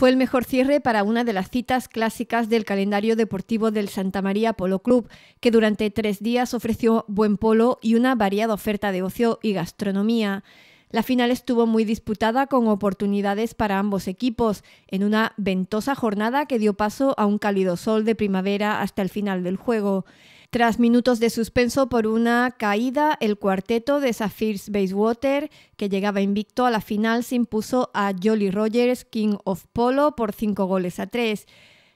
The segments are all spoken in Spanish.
Fue el mejor cierre para una de las citas clásicas del calendario deportivo del Santa María Polo Club, que durante tres días ofreció buen polo y una variada oferta de ocio y gastronomía. La final estuvo muy disputada con oportunidades para ambos equipos, en una ventosa jornada que dio paso a un cálido sol de primavera hasta el final del juego. Tras minutos de suspenso por una caída, el cuarteto de Sapphires Basewater, que llegaba invicto a la final, se impuso a Jolly Rogers, King of Polo, por cinco goles a tres.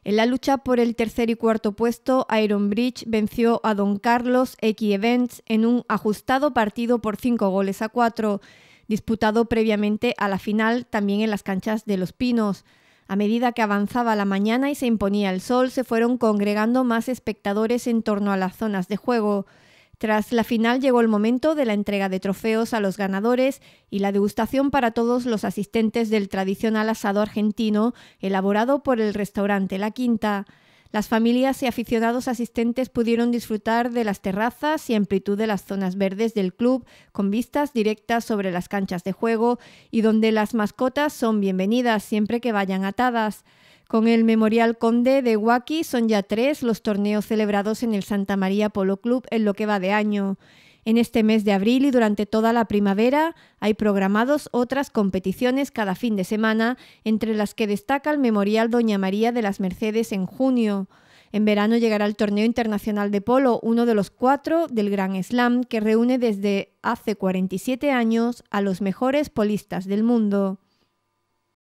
En la lucha por el tercer y cuarto puesto, Iron Bridge venció a Don Carlos X Events en un ajustado partido por cinco goles a cuatro, disputado previamente a la final también en las canchas de Los Pinos. A medida que avanzaba la mañana y se imponía el sol, se fueron congregando más espectadores en torno a las zonas de juego. Tras la final llegó el momento de la entrega de trofeos a los ganadores y la degustación para todos los asistentes del tradicional asado argentino elaborado por el restaurante La Quinta. Las familias y aficionados asistentes pudieron disfrutar de las terrazas y amplitud de las zonas verdes del club, con vistas directas sobre las canchas de juego y donde las mascotas son bienvenidas siempre que vayan atadas. Con el Memorial Conde de Huaki son ya tres los torneos celebrados en el Santa María Polo Club en lo que va de año. En este mes de abril y durante toda la primavera hay programados otras competiciones cada fin de semana, entre las que destaca el Memorial Doña María de las Mercedes en junio. En verano llegará el Torneo Internacional de Polo, uno de los cuatro del Gran Slam, que reúne desde hace 47 años a los mejores polistas del mundo.